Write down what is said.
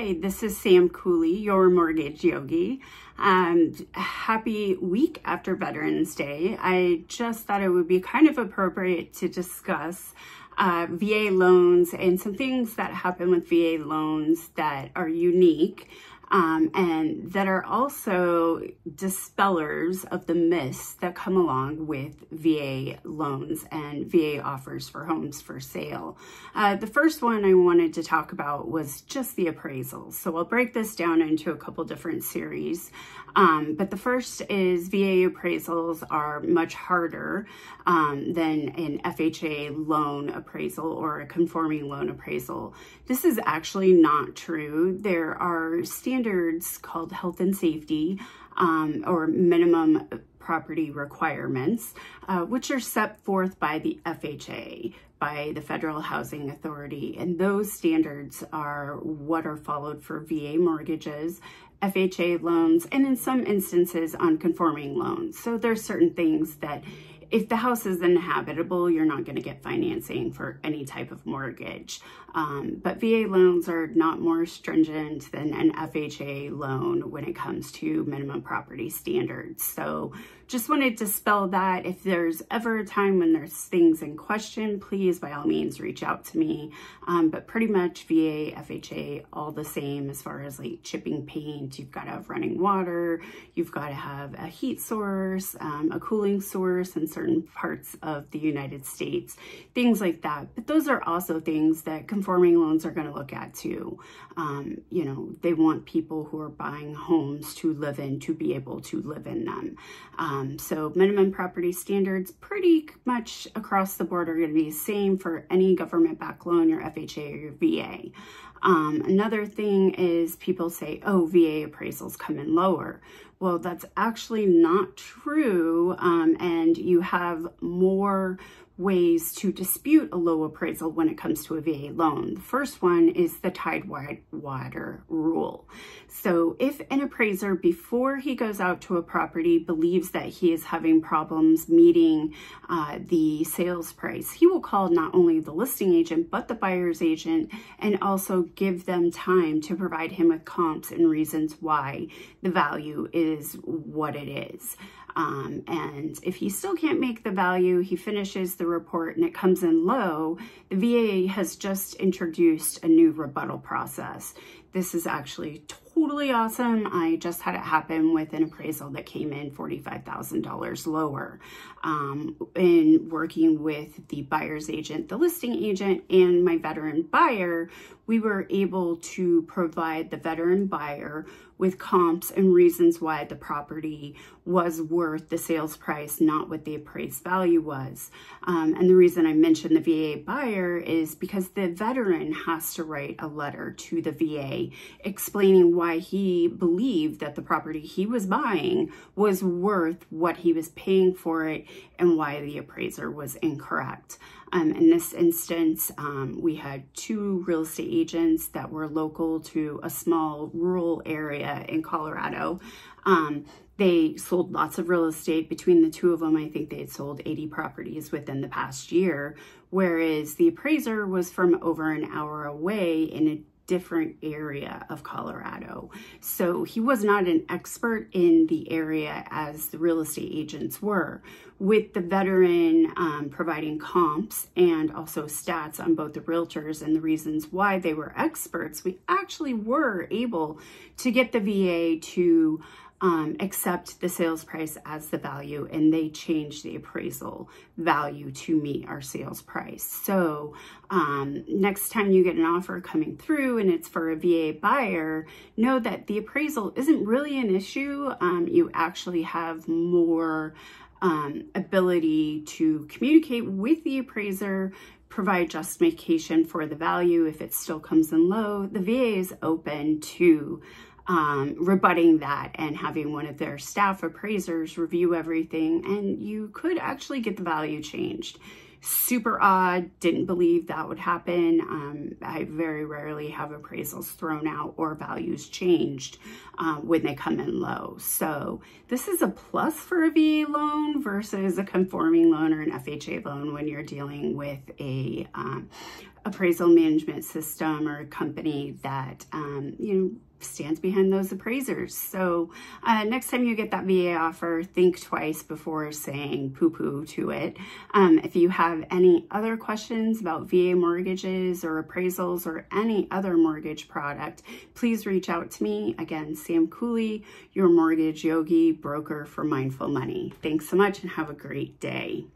Hi, this is Sam Cooley, your mortgage yogi. Um, happy week after Veterans Day. I just thought it would be kind of appropriate to discuss uh, VA loans and some things that happen with VA loans that are unique um, and that are also dispellers of the myths that come along with VA loans and VA offers for homes for sale. Uh, the first one I wanted to talk about was just the appraisals. So I'll break this down into a couple different series. Um, but the first is VA appraisals are much harder um, than an FHA loan appraisal or a conforming loan appraisal. This is actually not true. There are standards called health and safety um, or minimum property requirements, uh, which are set forth by the FHA, by the Federal Housing Authority. And those standards are what are followed for VA mortgages FHA loans, and in some instances on conforming loans. So there's certain things that if the house is inhabitable, you're not going to get financing for any type of mortgage. Um, but VA loans are not more stringent than an FHA loan when it comes to minimum property standards. So just wanted to spell that. If there's ever a time when there's things in question, please by all means reach out to me. Um, but pretty much VA, FHA, all the same as far as like chipping paint. You've got to have running water. You've got to have a heat source, um, a cooling source in certain parts of the United States, things like that. But those are also things that conforming loans are going to look at too. Um, you know, they want people who are buying homes to live in to be able to live in them. Um, so minimum property standards pretty much across the board are going to be the same for any government-backed loan, your FHA or your VA. Um, another thing is people say, oh, VA appraisals come in lower. Well, that's actually not true. Um, and you have more ways to dispute a low appraisal when it comes to a VA loan. The first one is the Tidewater rule. So if an appraiser, before he goes out to a property, believes that he is having problems meeting uh, the sales price, he will call not only the listing agent, but the buyer's agent, and also give them time to provide him with comps and reasons why the value is what it is. Um, and if he still can't make the value, he finishes the report and it comes in low, the VA has just introduced a new rebuttal process. This is actually totally awesome. I just had it happen with an appraisal that came in $45,000 lower. Um, in working with the buyer's agent, the listing agent, and my veteran buyer, we were able to provide the veteran buyer with comps and reasons why the property was worth the sales price, not what the appraised value was. Um, and the reason I mentioned the VA buyer is because the veteran has to write a letter to the VA explaining why he believed that the property he was buying was worth what he was paying for it and why the appraiser was incorrect. Um, in this instance, um, we had two real estate agents that were local to a small rural area in Colorado. Um, they sold lots of real estate. Between the two of them, I think they had sold 80 properties within the past year, whereas the appraiser was from over an hour away in a different area of Colorado. So he was not an expert in the area as the real estate agents were. With the veteran um, providing comps and also stats on both the realtors and the reasons why they were experts, we actually were able to get the VA to um, accept the sales price as the value and they change the appraisal value to meet our sales price. So um, next time you get an offer coming through and it's for a VA buyer, know that the appraisal isn't really an issue. Um, you actually have more um, ability to communicate with the appraiser, provide justification for the value if it still comes in low. The VA is open to um, rebutting that and having one of their staff appraisers review everything and you could actually get the value changed. Super odd. Didn't believe that would happen. Um, I very rarely have appraisals thrown out or values changed uh, when they come in low. So this is a plus for a VA loan versus a conforming loan or an FHA loan when you're dealing with a um, appraisal management system or a company that um, you know stands behind those appraisers. So uh, next time you get that VA offer, think twice before saying poo-poo to it. Um, if you have any other questions about VA mortgages or appraisals or any other mortgage product, please reach out to me. Again, Sam Cooley, your mortgage yogi broker for mindful money. Thanks so much and have a great day.